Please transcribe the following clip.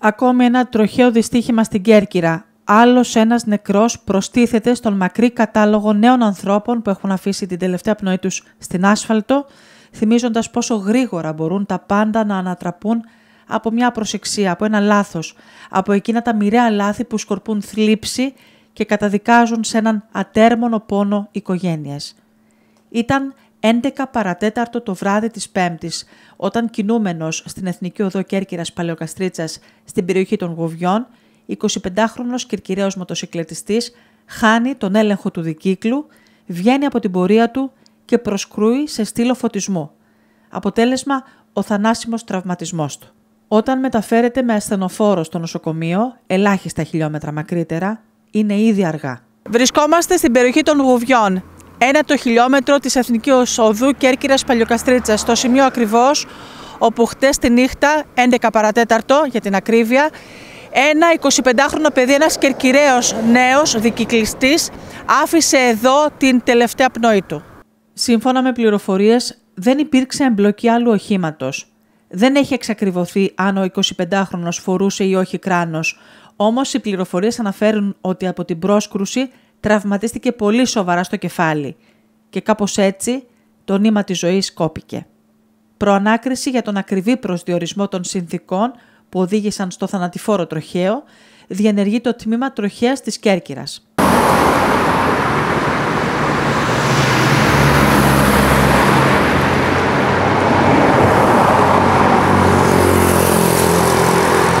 Ακόμη ένα τροχαίο δυστύχημα στην Κέρκυρα. Άλλος ένας νεκρός προστίθεται στον μακρύ κατάλογο νέων ανθρώπων που έχουν αφήσει την τελευταία πνοή τους στην άσφαλτο, θυμίζοντας πόσο γρήγορα μπορούν τα πάντα να ανατραπούν από μια προσεξία, από ένα λάθος, από εκείνα τα μοιραία λάθη που σκορπούν θλίψη και καταδικάζουν σε έναν ατέρμονο πόνο οικογένειες. Ήταν 11 παρατέταρτο το βράδυ της Πέμπτης, όταν κινούμενος στην Εθνική Οδό Κέρκυρας Παλαιοκαστρίτσας στην περιοχή των Γοβιών, 25χρονος κυρκυραίος μοτοσυκλετιστής χάνει τον έλεγχο του δικύκλου, βγαίνει από την πορεία του και προσκρούει σε στήλο φωτισμού. Αποτέλεσμα, ο θανάσιμος τραυματισμός του. Όταν μεταφέρεται με ασθενοφόρο στο νοσοκομείο, ελάχιστα χιλιόμετρα μακρύτερα, είναι ήδη αργά. Βρισκόμαστε στην περιοχή των Γουβιών, ένα το χιλιόμετρο της Εθνικής Οδού Κέρκυρας Παλιοκαστρίτσας, στο σημείο ακριβώς όπου χτες τη νύχτα, 11 παρατέταρτο για την ακρίβεια, ένα 25χρονο παιδί, ένας κερκυραίος νέος δικυκλιστής, άφησε εδώ την τελευταία πνοή του. Σύμφωνα με πληροφορίες, δεν υπήρξε εμπλοκή άλλου οχήματος. Δεν έχει εξακριβωθεί αν ο 25χρονος φορούσε ή όχι κράνος, όμως οι πληροφορίες αναφέρουν ότι από την πρόσκρουση τραυματίστηκε πολύ σοβαρά στο κεφάλι και κάπως έτσι το νήμα της ζωής κόπηκε. Προανάκριση για τον ακριβή προσδιορισμό των συνθήκων που οδήγησαν στο θανατηφόρο τροχαίο διενεργεί το τμήμα τροχέας της Κέρκυρας.